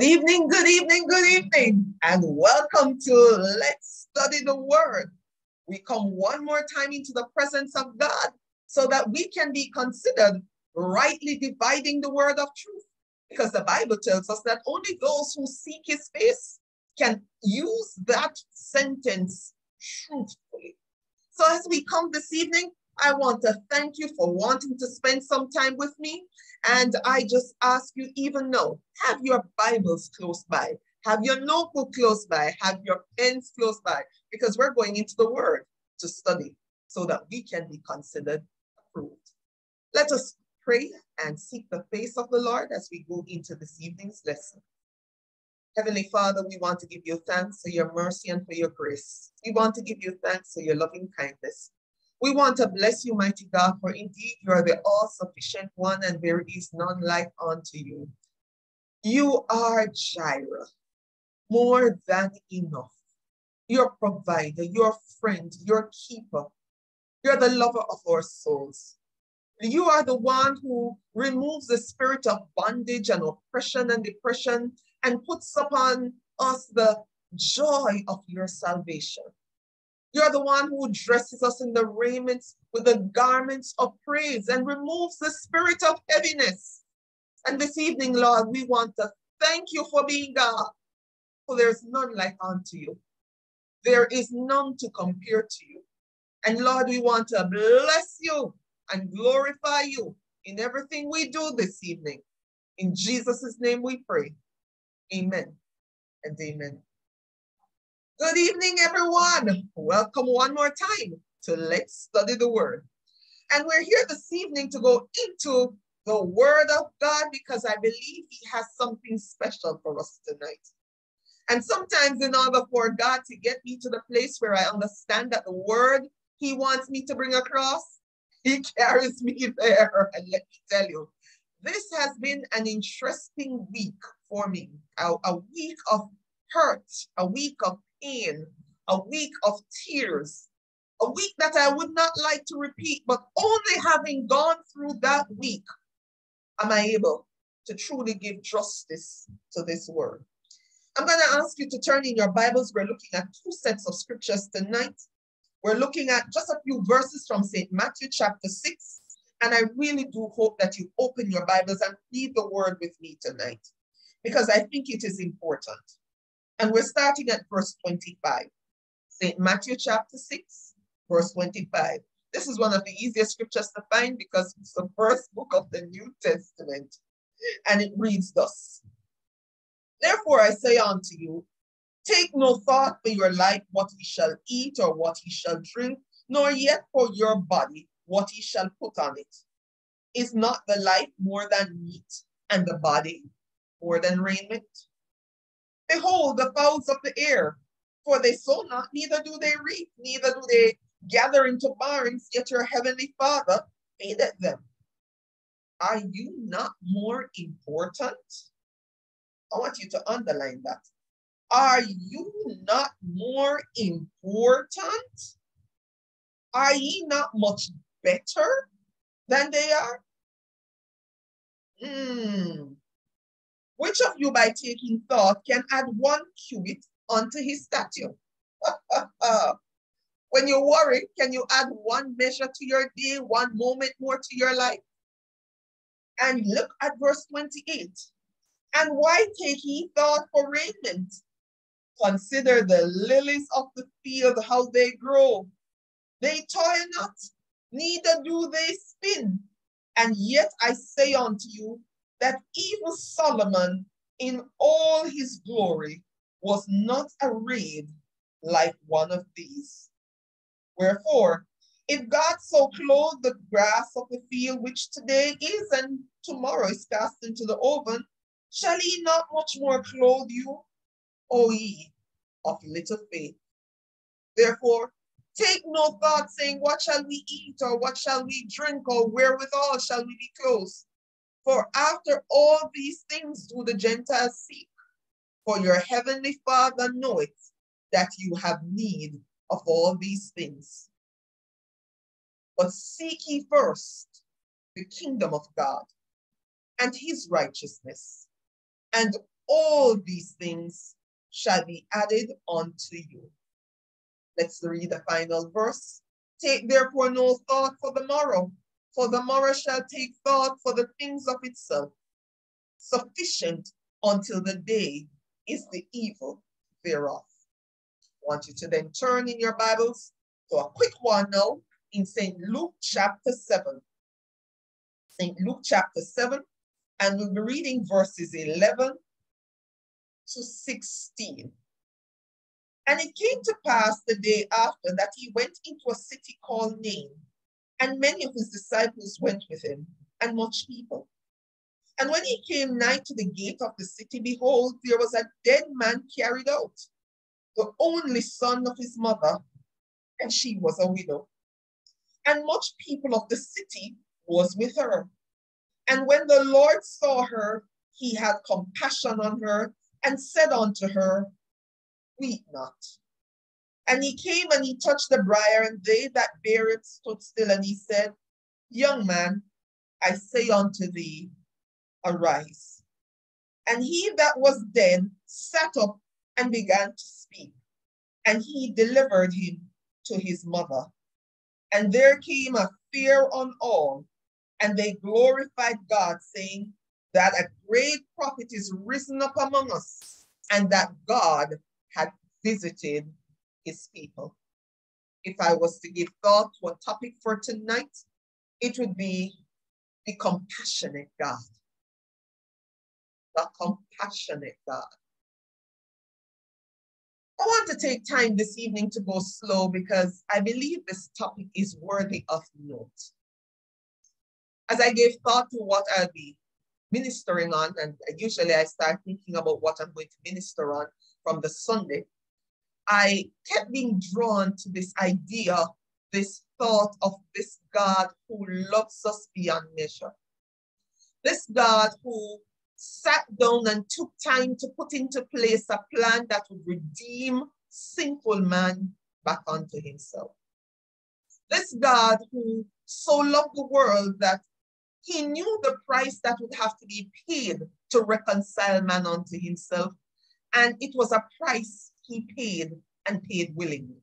Good evening, good evening, good evening, and welcome to Let's Study the Word. We come one more time into the presence of God so that we can be considered rightly dividing the word of truth. Because the Bible tells us that only those who seek his face can use that sentence truthfully. So as we come this evening, I want to thank you for wanting to spend some time with me. And I just ask you, even now, have your Bibles close by, have your notebook close by, have your pens close by, because we're going into the Word to study so that we can be considered approved. Let us pray and seek the face of the Lord as we go into this evening's lesson. Heavenly Father, we want to give you thanks for your mercy and for your grace. We want to give you thanks for your loving kindness. We want to bless you, mighty God, for indeed you are the all sufficient one, and there is none like unto you. You are Jireh, more than enough. Your provider, your friend, your keeper. You're the lover of our souls. You are the one who removes the spirit of bondage and oppression and depression and puts upon us the joy of your salvation. You're the one who dresses us in the raiments with the garments of praise and removes the spirit of heaviness. And this evening, Lord, we want to thank you for being God, for there's none like unto you. There is none to compare to you. And Lord, we want to bless you and glorify you in everything we do this evening. In Jesus' name we pray. Amen and amen. Good evening, everyone. Welcome one more time to Let's Study the Word. And we're here this evening to go into the Word of God because I believe He has something special for us tonight. And sometimes, in order for God to get me to the place where I understand that the Word He wants me to bring across, He carries me there. And let me tell you, this has been an interesting week for me a, a week of hurt, a week of pain, a week of tears, a week that I would not like to repeat, but only having gone through that week am I able to truly give justice to this word. I'm going to ask you to turn in your Bibles. We're looking at two sets of scriptures tonight. We're looking at just a few verses from St. Matthew chapter 6. And I really do hope that you open your Bibles and read the word with me tonight because I think it is important. And we're starting at verse 25. St. Matthew chapter 6, verse 25. This is one of the easiest scriptures to find because it's the first book of the New Testament. And it reads thus Therefore I say unto you, take no thought for your life what ye shall eat or what ye shall drink, nor yet for your body what ye shall put on it. Is not the life more than meat, and the body more than raiment? Behold, the fowls of the air, for they sow not, neither do they reap, neither do they gather into barns, yet your heavenly Father feedeth them. Are you not more important? I want you to underline that. Are you not more important? Are ye not much better than they are? Hmm. Which of you, by taking thought, can add one cubit unto his stature? when you worry, can you add one measure to your day, one moment more to your life? And look at verse 28. And why take ye thought for raiment? Consider the lilies of the field, how they grow. They toil not, neither do they spin. And yet I say unto you that even Solomon in all his glory was not arrayed like one of these. Wherefore, if God so clothed the grass of the field, which today is and tomorrow is cast into the oven, shall he not much more clothe you, O ye of little faith? Therefore, take no thought, saying, What shall we eat, or what shall we drink, or wherewithal shall we be clothed? For after all these things do the Gentiles seek. For your heavenly Father knoweth that you have need of all these things. But seek ye first the kingdom of God and his righteousness, and all these things shall be added unto you. Let's read the final verse. Take therefore no thought for the morrow, for the morrow shall take thought for the things of itself. Sufficient until the day is the evil thereof. I want you to then turn in your Bibles to a quick one now in St. Luke chapter 7. St. Luke chapter 7, and we'll be reading verses 11 to 16. And it came to pass the day after that he went into a city called Nain, and many of his disciples went with him, and much people. And when he came nigh to the gate of the city, behold, there was a dead man carried out, the only son of his mother, and she was a widow. And much people of the city was with her. And when the Lord saw her, he had compassion on her and said unto her, Weep not. And he came and he touched the briar, and they that bare it stood still, and he said, Young man, I say unto thee, arise. And he that was dead sat up and began to speak, and he delivered him to his mother. And there came a fear on all, and they glorified God, saying, that a great prophet is risen up among us and that God had visited his people. If I was to give thought to a topic for tonight, it would be the compassionate God. The compassionate God. I want to take time this evening to go slow because I believe this topic is worthy of note. As I gave thought to what I'll be ministering on, and usually I start thinking about what I'm going to minister on from the Sunday, I kept being drawn to this idea, this thought of this God who loves us beyond measure. This God who sat down and took time to put into place a plan that would redeem sinful man back unto himself. This God who so loved the world that he knew the price that would have to be paid to reconcile man unto himself. And it was a price he paid and paid willingly.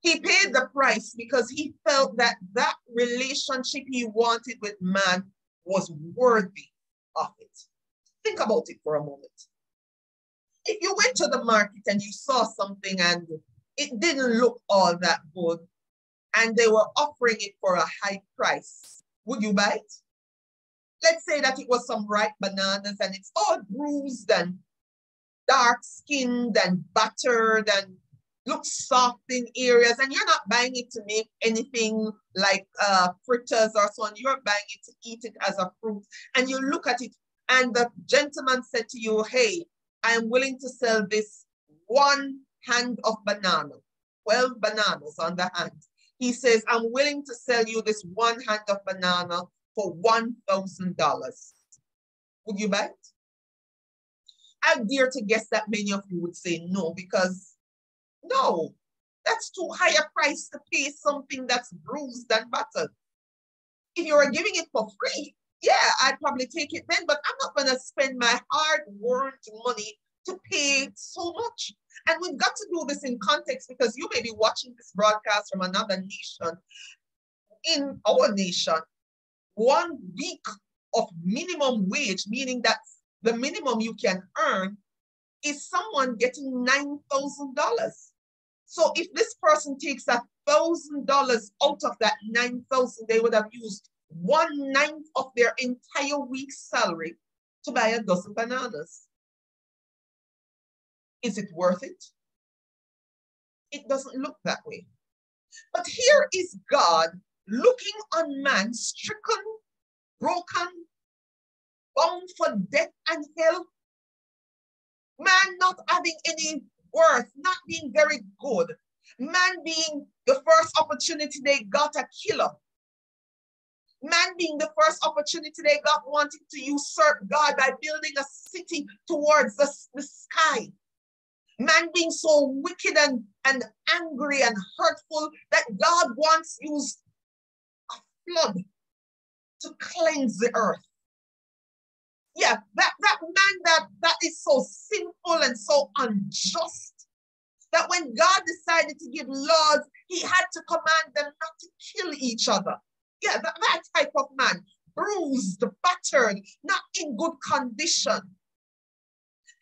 He paid the price because he felt that that relationship he wanted with man was worthy of it. Think about it for a moment. If you went to the market and you saw something and it didn't look all that good, and they were offering it for a high price, would you buy it? Let's say that it was some ripe bananas and it's all bruised and dark skinned and battered and looks soft in areas and you're not buying it to make anything like uh, fritters or so on. You're buying it to eat it as a fruit. And you look at it and the gentleman said to you, hey, I am willing to sell this one hand of banana, 12 bananas on the hand. He says, I'm willing to sell you this one hand of banana for $1,000. Would you buy it? I dare to guess that many of you would say no, because no, that's too high a price to pay something that's bruised and battered. If you were giving it for free, yeah, I'd probably take it then, but I'm not going to spend my hard-earned money to pay so much. And we've got to do this in context because you may be watching this broadcast from another nation. In our nation, one week of minimum wage, meaning that the minimum you can earn, is someone getting $9,000. So if this person takes a thousand dollars out of that nine thousand, they would have used one ninth of their entire week's salary to buy a dozen bananas. Is it worth it? It doesn't look that way. But here is God looking on man stricken, broken, bound for death and hell. Man not having any worth, not being very good. Man being the first opportunity they got a killer. Man being the first opportunity they got wanting to usurp God by building a city towards the, the sky. Man being so wicked and, and angry and hurtful that God once used a flood to cleanse the earth. Yeah, that, that man that, that is so sinful and so unjust that when God decided to give laws, he had to command them not to kill each other. Yeah, that, that type of man, bruised, battered, not in good condition.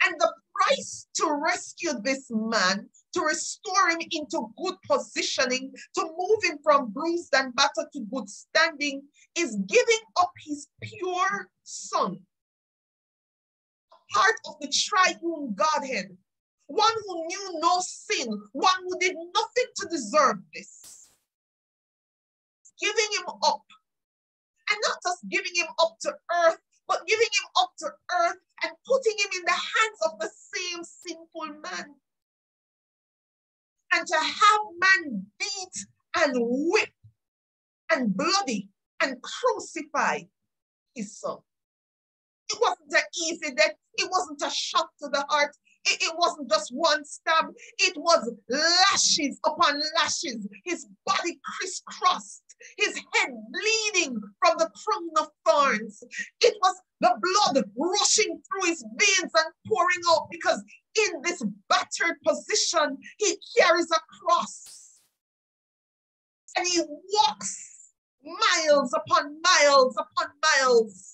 And the price to rescue this man, to restore him into good positioning, to move him from bruised and battered to good standing, is giving up his pure son. Part of the triune Godhead, one who knew no sin, one who did nothing to deserve this. Giving him up. And not just giving him up to earth, but giving him up to earth and putting him in the hands of the same sinful man. And to have man beat and whip and bloody and crucify his son. It wasn't an easy death. It wasn't a shock to the heart. It, it, wasn't just one stab. It was lashes upon lashes. His body crisscrossed. His head bleeding from the crown of thorns. It was the blood rushing through his veins and pouring out because in this battered position, he carries a cross. And he walks miles upon miles upon miles.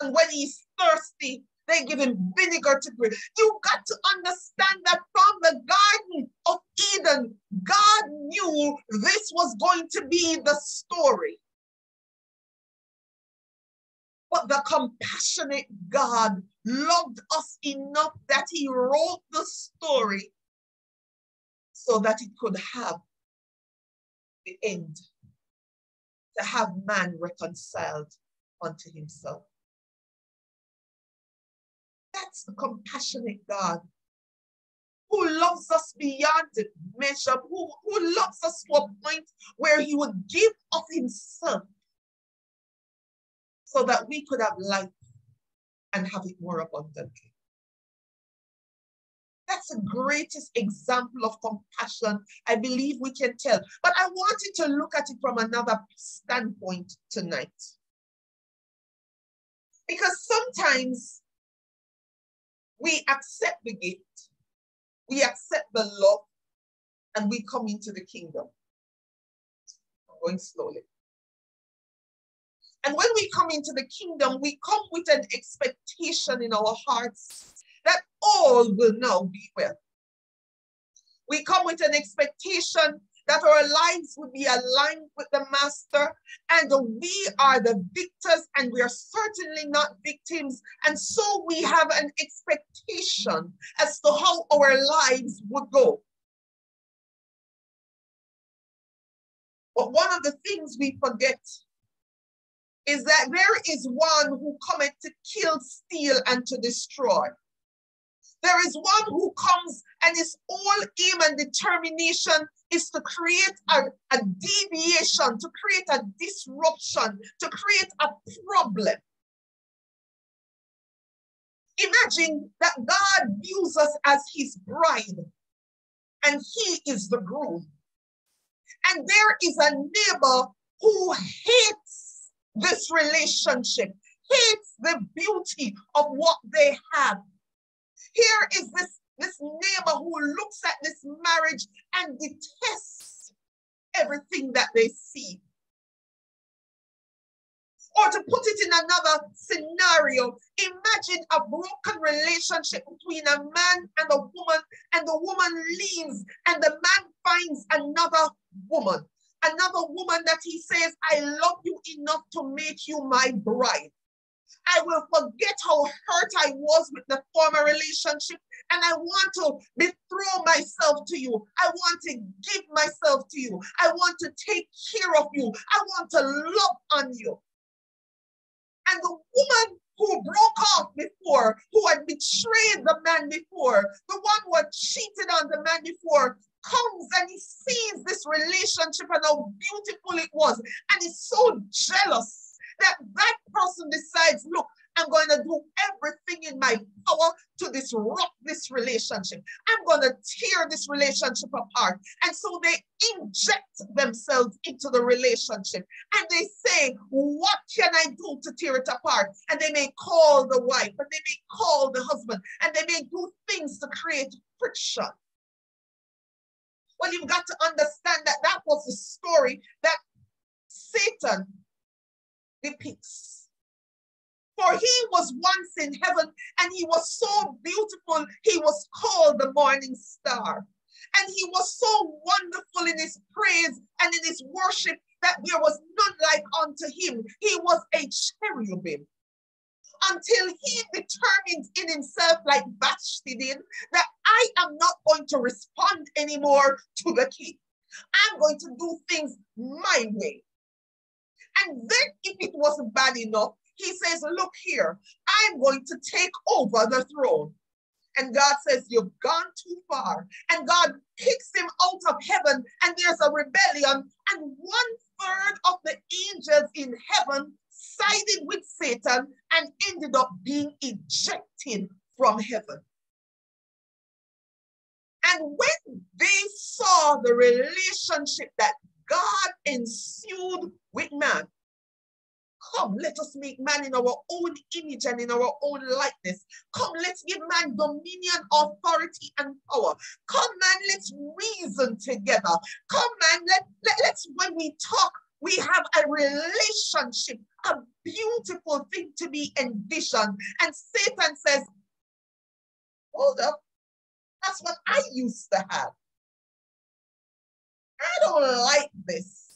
And when he's thirsty, they give him vinegar to drink. You got to understand that from the Garden of Eden, God knew this was going to be the story. But the compassionate God loved us enough that he wrote the story so that it could have the end, to have man reconciled unto himself. That's the compassionate God who loves us beyond measure, who, who loves us to a point where he would give of himself so that we could have life and have it more abundantly. That's the greatest example of compassion I believe we can tell. But I wanted to look at it from another standpoint tonight. Because sometimes we accept the gift, we accept the love, and we come into the kingdom. I'm going slowly. And when we come into the kingdom, we come with an expectation in our hearts that all will now be well. We come with an expectation that our lives would be aligned with the master and we are the victors and we are certainly not victims. And so we have an expectation as to how our lives would go. But one of the things we forget is that there is one who cometh to kill, steal, and to destroy. There is one who comes and his whole aim and determination is to create a, a deviation, to create a disruption, to create a problem. Imagine that God views us as his bride and he is the groom. And there is a neighbor who hates this relationship, hates the beauty of what they have. Here is this this neighbor who looks at this marriage and detests everything that they see. Or to put it in another scenario, imagine a broken relationship between a man and a woman, and the woman leaves, and the man finds another woman, another woman that he says, I love you enough to make you my bride. I will forget how hurt I was with the former relationship and I want to betroth myself to you. I want to give myself to you. I want to take care of you. I want to love on you. And the woman who broke off before, who had betrayed the man before, the one who had cheated on the man before, comes and he sees this relationship and how beautiful it was. And he's so jealous that that person decides, look, I'm going to do everything in my power to disrupt this relationship. I'm going to tear this relationship apart. And so they inject themselves into the relationship and they say, What can I do to tear it apart? And they may call the wife and they may call the husband and they may do things to create friction. Well, you've got to understand that that was the story that Satan depicts. For he was once in heaven and he was so beautiful, he was called the morning star. And he was so wonderful in his praise and in his worship that there was none like unto him. He was a cherubim until he determined in himself, like Vashti did, that I am not going to respond anymore to the king. I'm going to do things my way. And then, if it wasn't bad enough, he says, Look here, I'm going to take over the throne. And God says, You've gone too far. And God kicks him out of heaven, and there's a rebellion. And one third of the angels in heaven sided with Satan and ended up being ejected from heaven. And when they saw the relationship that God ensued with man, come, let us make man in our own image and in our own likeness. Come, let's give man dominion, authority, and power. Come, man, let's reason together. Come, man, let, let, let's, when we talk, we have a relationship, a beautiful thing to be envisioned. And Satan says, hold up, that's what I used to have. I don't like this.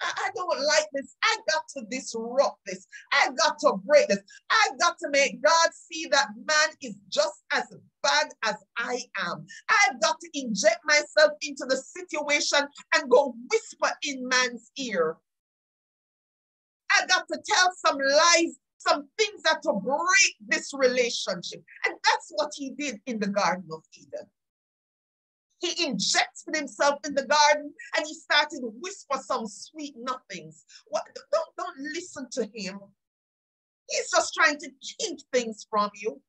I, I don't like this. I got to disrupt this. I got to break this. I got to make God see that man is just as bad as I am. I've got to inject myself into the situation and go whisper in man's ear. I've got to tell some lies, some things that to break this relationship. And that's what he did in the Garden of Eden. He injected himself in the garden and he started to whisper some sweet nothings. What, don't, don't listen to him. He's just trying to keep things from you.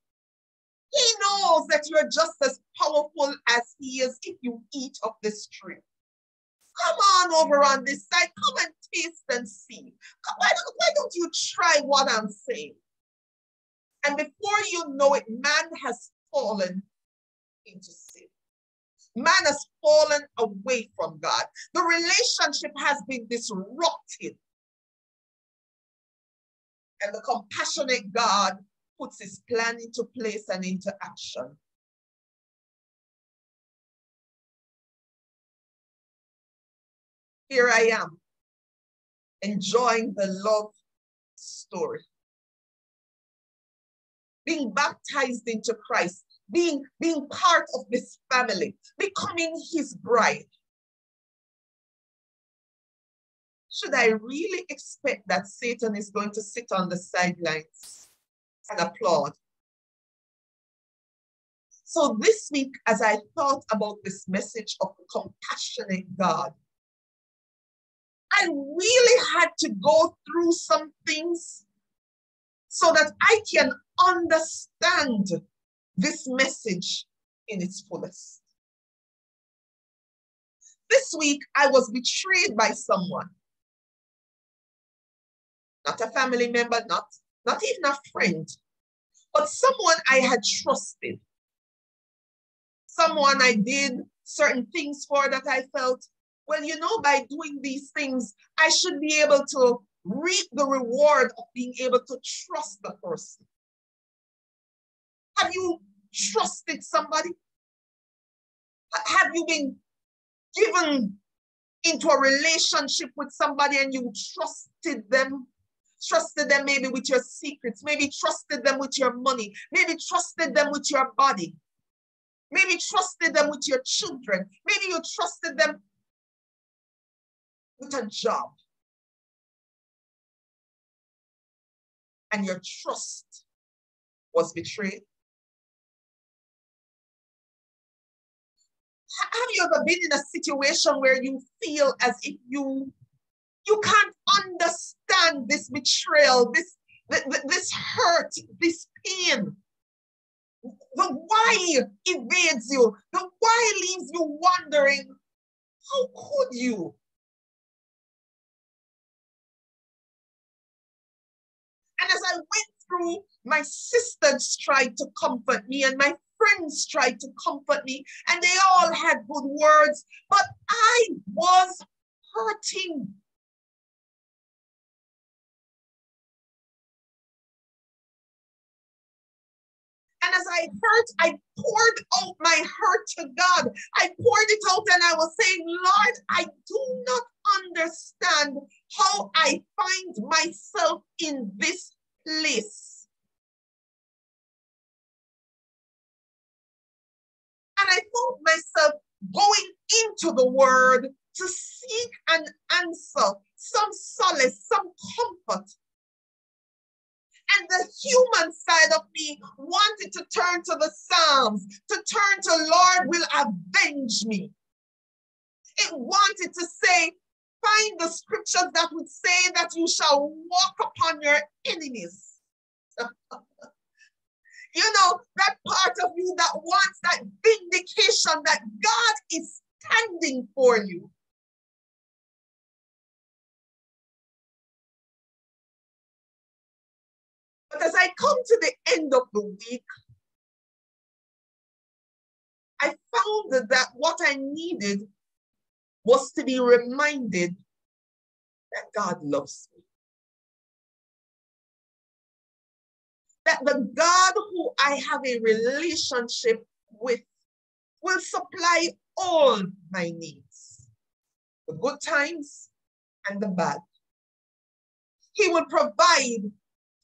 He knows that you're just as powerful as he is if you eat of this tree. Come on over on this side. Come and taste and see. Why don't, why don't you try what I'm saying? And before you know it, man has fallen into sin. Man has fallen away from God. The relationship has been disrupted. And the compassionate God puts his plan into place and into action. Here I am, enjoying the love story. Being baptized into Christ, being, being part of this family, becoming his bride. Should I really expect that Satan is going to sit on the sidelines and applaud? So this week, as I thought about this message of compassionate God, I really had to go through some things so that I can understand this message in its fullest. This week, I was betrayed by someone. Not a family member, not, not even a friend, but someone I had trusted. Someone I did certain things for that I felt, well, you know, by doing these things, I should be able to reap the reward of being able to trust the person. Have you trusted somebody? Have you been given into a relationship with somebody and you trusted them? Trusted them maybe with your secrets, maybe trusted them with your money, maybe trusted them with your body, maybe trusted them with your children, maybe you trusted them with a job. And your trust was betrayed. Have you ever been in a situation where you feel as if you you can't understand this betrayal, this this hurt, this pain. The why evades you. The why leaves you wondering, how could you? And as I went through, my sisters tried to comfort me and my friends tried to comfort me and they all had good words, but I was hurting. And as I hurt, I poured out my hurt to God. I poured it out and I was saying, Lord, I do not understand how I find myself in this place. I found myself going into the word to seek an answer, some solace, some comfort. And the human side of me wanted to turn to the Psalms, to turn to Lord will avenge me. It wanted to say, find the scriptures that would say that you shall walk upon your enemies. you know, that part of you that wants that vindication that God is standing for you. But as I come to the end of the week, I found that what I needed was to be reminded that God loves me. That the God who I have a relationship with will supply all my needs, the good times and the bad. He will provide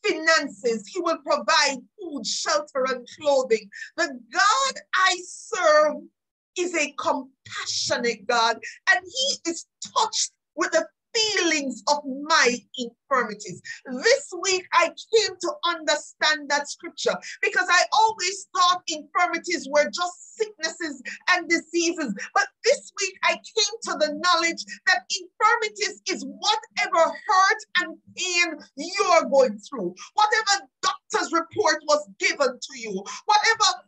finances. He will provide food, shelter, and clothing. The God I serve is a compassionate God, and He is touched with the feelings of my infirmities. This week, I came to understand that scripture because I always thought infirmities were just sicknesses and diseases. But this week, I came to the knowledge that infirmities is whatever hurt and pain you're going through, whatever doctor's report was given to you, whatever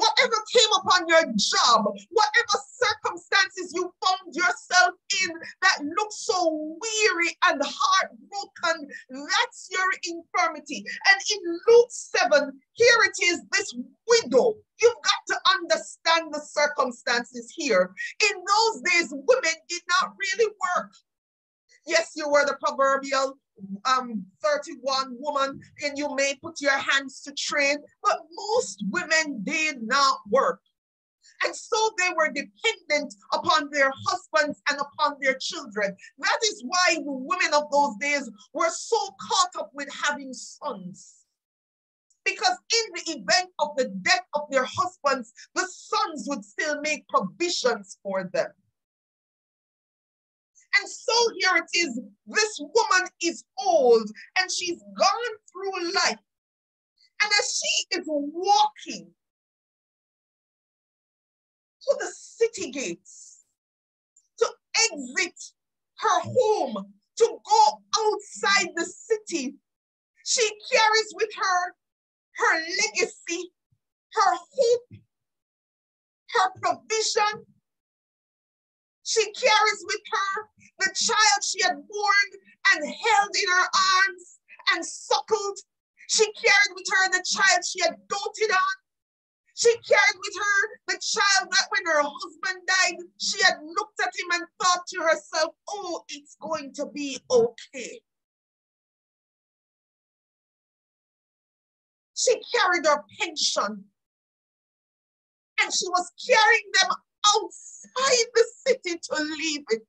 whatever came upon your job, whatever circumstances you found yourself in that look so weary and heartbroken, that's your infirmity. And in Luke 7, here it is this widow. You've got to understand the circumstances here. In those days, women did not really work. Yes, you were the proverbial um 31 woman and you may put your hands to trade, but most women did not work. And so they were dependent upon their husbands and upon their children. That is why the women of those days were so caught up with having sons. Because in the event of the death of their husbands, the sons would still make provisions for them. And so here it is. This woman is old and she's gone through life. And as she is walking to the city gates to exit her home, to go outside the city, she carries with her her legacy, her hope, her provision. She carries with her the child she had born and held in her arms and suckled. She carried with her the child she had doted on. She carried with her the child that when her husband died, she had looked at him and thought to herself, oh, it's going to be okay. She carried her pension and she was carrying them outside the city to leave it.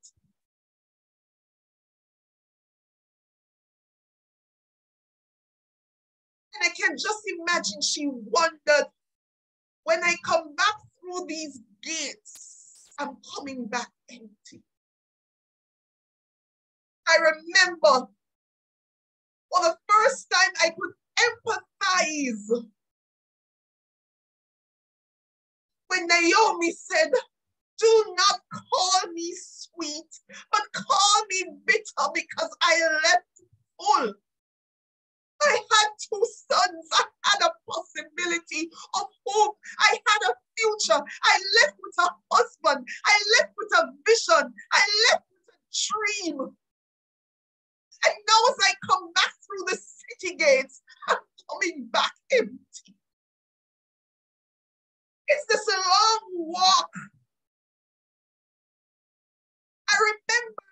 I can just imagine she wondered, when I come back through these gates, I'm coming back empty. I remember for the first time I could empathize when Naomi said, do not call me sweet, but call me bitter because I left full I had two sons. I had a possibility of hope. I had a future. I left with a husband. I left with a vision. I left with a dream. And now as I come back through the city gates, I'm coming back empty. It's this long walk. I remember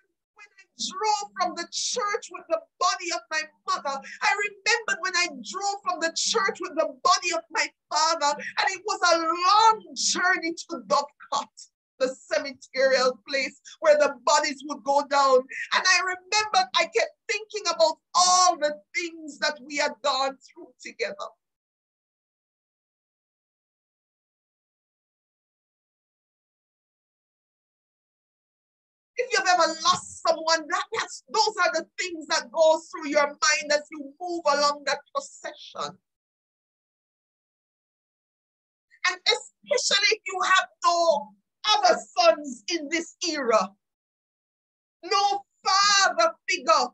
drove from the church with the body of my mother. I remembered when I drove from the church with the body of my father, and it was a long journey to Dovecot, the cemeterial place where the bodies would go down. And I remembered I kept thinking about all the things that we had gone through together. If you've ever lost someone, that, those are the things that go through your mind as you move along that procession. And especially if you have no other sons in this era, no father figure,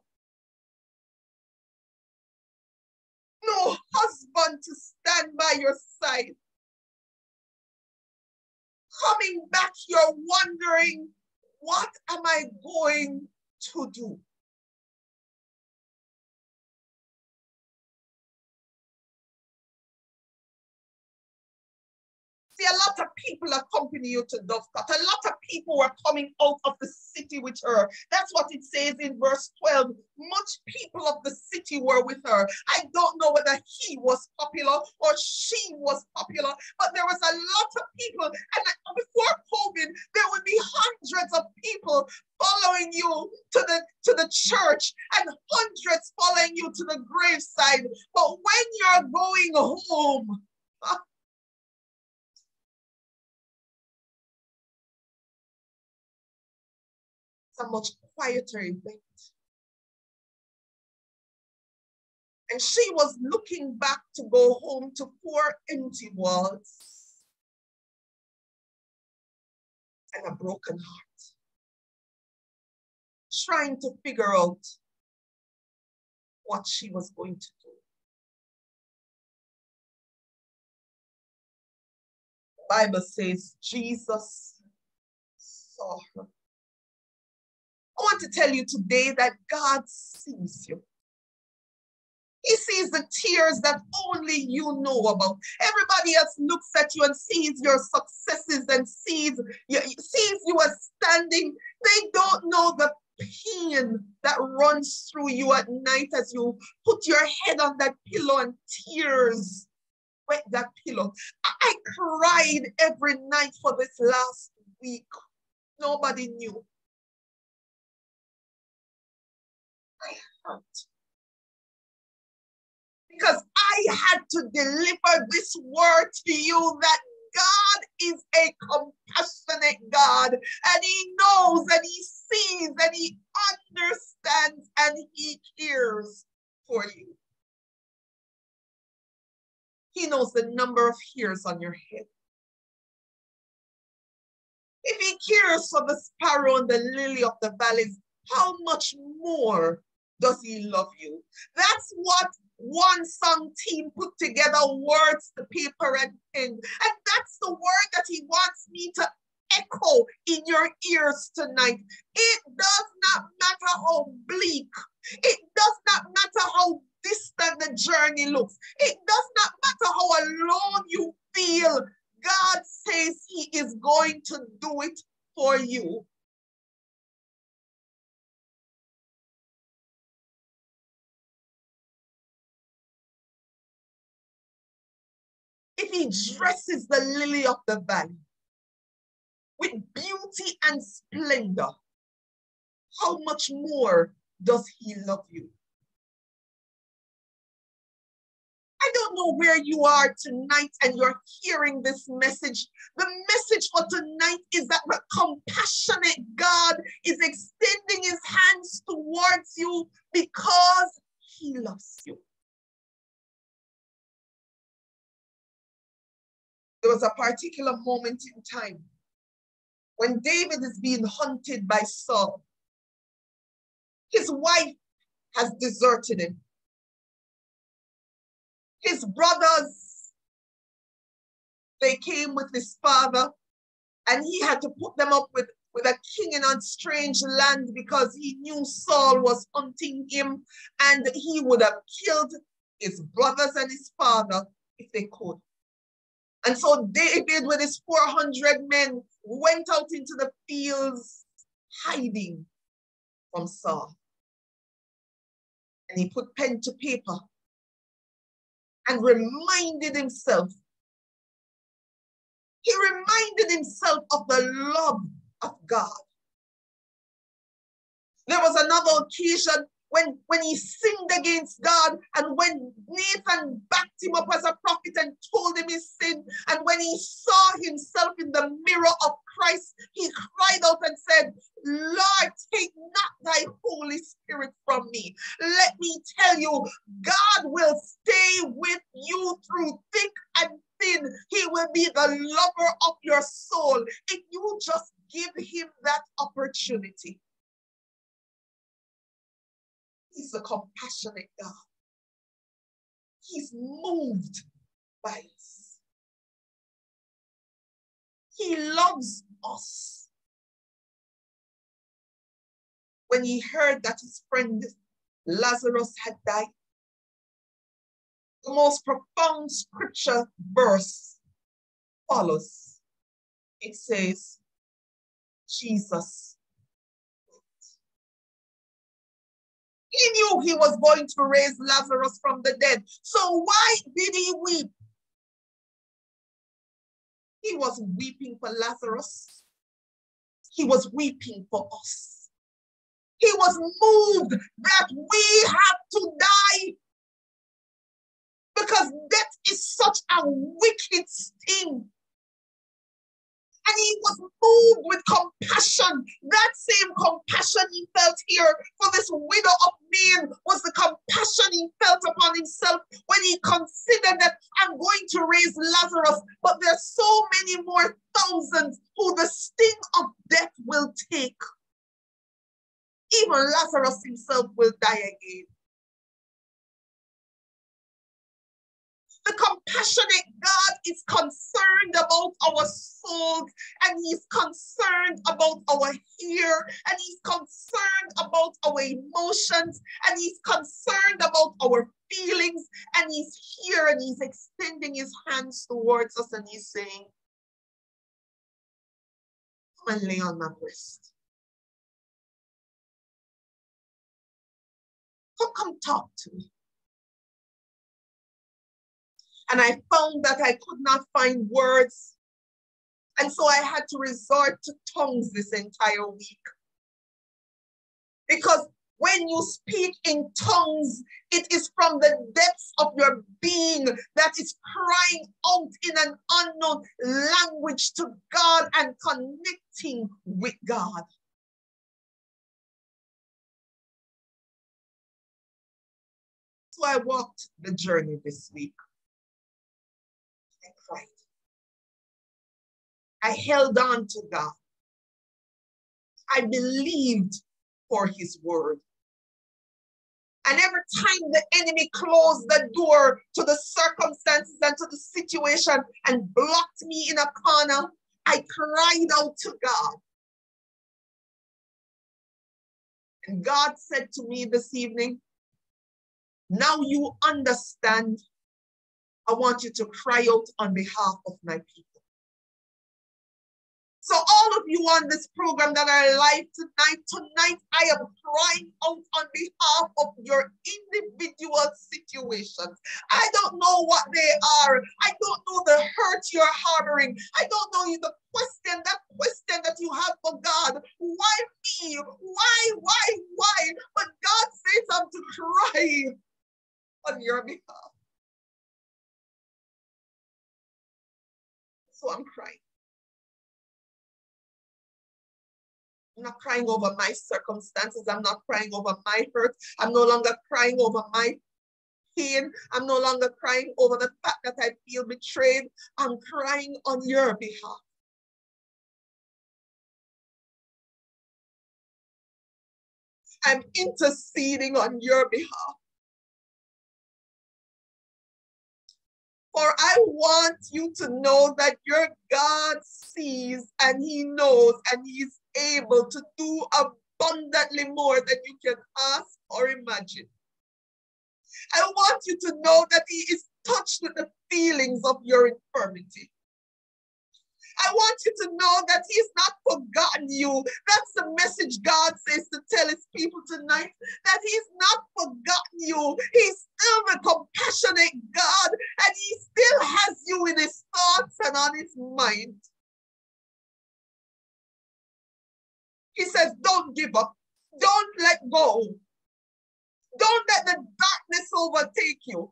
no husband to stand by your side. Coming back, you're wondering what am I going to do? See, a lot of people accompany you to Dovecot. A lot of people were coming out of the city with her. That's what it says in verse 12. Much people of the city were with her. I don't know whether he was popular or she was popular, but there was a lot of people. And before COVID, there would be hundreds of people following you to the to the church and hundreds following you to the graveside. But when you're going home, a much quieter event. And she was looking back to go home to four empty walls and a broken heart, trying to figure out what she was going to do. The Bible says Jesus saw her I want to tell you today that God sees you. He sees the tears that only you know about. Everybody else looks at you and sees your successes and sees you, sees you as standing. They don't know the pain that runs through you at night as you put your head on that pillow and tears wet that pillow. I cried every night for this last week. Nobody knew. I hurt. Because I had to deliver this word to you that God is a compassionate God and He knows and He sees and He understands and He cares for you. He knows the number of hairs on your head. If He cares for the sparrow and the lily of the valleys, how much more does he love you? That's what one song team put together words, the paper and pen. And that's the word that he wants me to echo in your ears tonight. It does not matter how bleak, it does not matter how distant the journey looks, it does not matter how alone you feel. God says he is going to do it for you. He dresses the lily of the valley with beauty and splendor, how much more does he love you? I don't know where you are tonight and you're hearing this message. The message for tonight is that the compassionate God is extending his hands towards you because he loves you. There was a particular moment in time when David is being hunted by Saul. His wife has deserted him. His brothers, they came with his father and he had to put them up with, with a king in a strange land because he knew Saul was hunting him and he would have killed his brothers and his father if they could. And so David, with his 400 men, went out into the fields hiding from Saul. And he put pen to paper and reminded himself. He reminded himself of the love of God. There was another occasion when, when he sinned against God and when Nathan backed him up as a prophet and told him his sin, and when he saw himself in the mirror of Christ, he cried out and said, Lord, take not thy Holy Spirit from me. Let me tell you, God will stay with you through thick and thin. He will be the lover of your soul if you just give him that opportunity. He's a compassionate God. He's moved by us. He loves us. When he heard that his friend Lazarus had died, the most profound scripture verse follows. It says, Jesus He knew he was going to raise Lazarus from the dead. So why did he weep? He was weeping for Lazarus. He was weeping for us. He was moved that we have to die because death is such a wicked thing and he was moved with compassion. That same compassion he felt here for this widow of Nain was the compassion he felt upon himself when he considered that I'm going to raise Lazarus, but there's so many more thousands who the sting of death will take. Even Lazarus himself will die again. The compassionate God is concerned about our souls and he's concerned about our here and he's concerned about our emotions and he's concerned about our feelings and he's here and he's extending his hands towards us and he's saying, come and lay on my breast. Come, come talk to me. And I found that I could not find words. And so I had to resort to tongues this entire week. Because when you speak in tongues, it is from the depths of your being that is crying out in an unknown language to God and connecting with God. So I walked the journey this week. I held on to God. I believed for his word. And every time the enemy closed the door to the circumstances and to the situation and blocked me in a corner, I cried out to God. And God said to me this evening, now you understand. I want you to cry out on behalf of my people. So all of you on this program that are live tonight, tonight I am crying out on behalf of your individual situations. I don't know what they are. I don't know the hurt you're harboring. I don't know the question, that question that you have for God. Why me? Why, why, why? But God says I'm to cry on your behalf. So I'm crying. I'm not crying over my circumstances. I'm not crying over my hurt. I'm no longer crying over my pain. I'm no longer crying over the fact that I feel betrayed. I'm crying on your behalf. I'm interceding on your behalf. For I want you to know that your God sees and he knows and he's able to do abundantly more than you can ask or imagine. I want you to know that he is touched with the feelings of your infirmity. I want you to know that He's not forgotten you. That's the message God says to tell His people tonight that He's not forgotten you. He's still the compassionate God, and He still has you in His thoughts and on His mind. He says, Don't give up, don't let go. Don't let the darkness overtake you.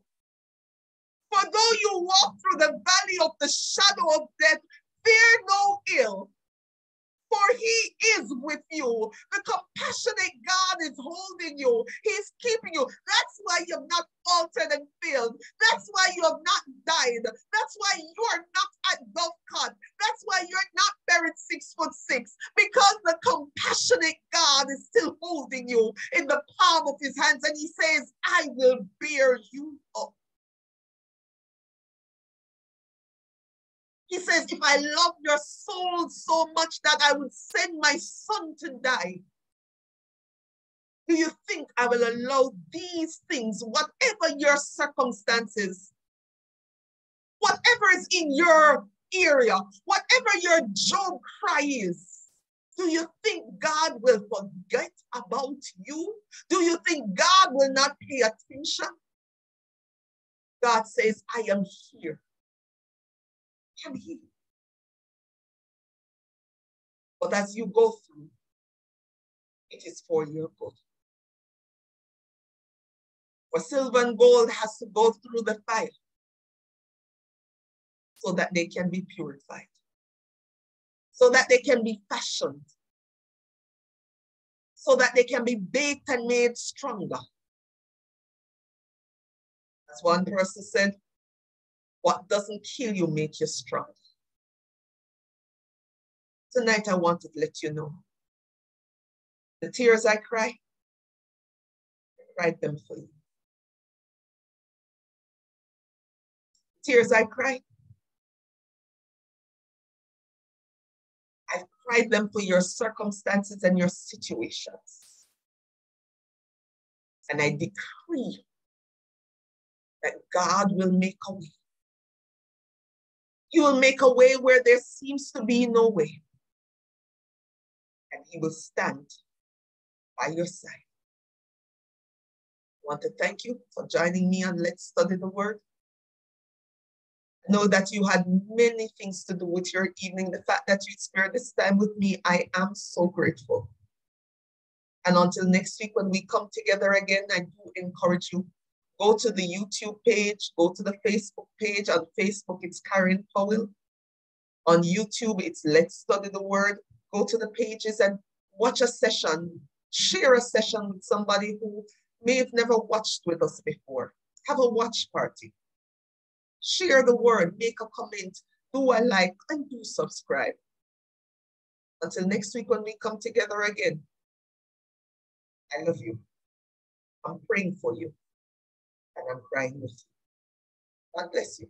For though you walk through the valley of the shadow of death, fear no ill, for he is with you. The compassionate God is holding you. He's keeping you. That's why you have not altered and failed. That's why you have not died. That's why you are not at Dovecot. That's why you're not buried six foot six. Because the compassionate God is still holding you in the palm of his hands. And he says, I will bear you up. He says, if I love your soul so much that I would send my son to die, do you think I will allow these things, whatever your circumstances, whatever is in your area, whatever your Job cry is, do you think God will forget about you? Do you think God will not pay attention? God says, I am here can heal. But as you go through, it is for your good. For silver and gold has to go through the fire so that they can be purified, so that they can be fashioned, so that they can be baked and made stronger. As one person said, what doesn't kill you make you strong. Tonight, I want to let you know the tears I cry, I cried them for you. Tears I cry, I cried them for your circumstances and your situations. And I decree that God will make a way he will make a way where there seems to be no way. And he will stand by your side. I want to thank you for joining me on Let's Study the Word. I know that you had many things to do with your evening. The fact that you spared this time with me, I am so grateful. And until next week, when we come together again, I do encourage you Go to the YouTube page, go to the Facebook page. On Facebook, it's Karen Powell. On YouTube, it's Let's Study the Word. Go to the pages and watch a session, share a session with somebody who may have never watched with us before. Have a watch party. Share the word, make a comment, do a like, and do subscribe. Until next week when we come together again, I love you. I'm praying for you and I'm crying with you. God bless you.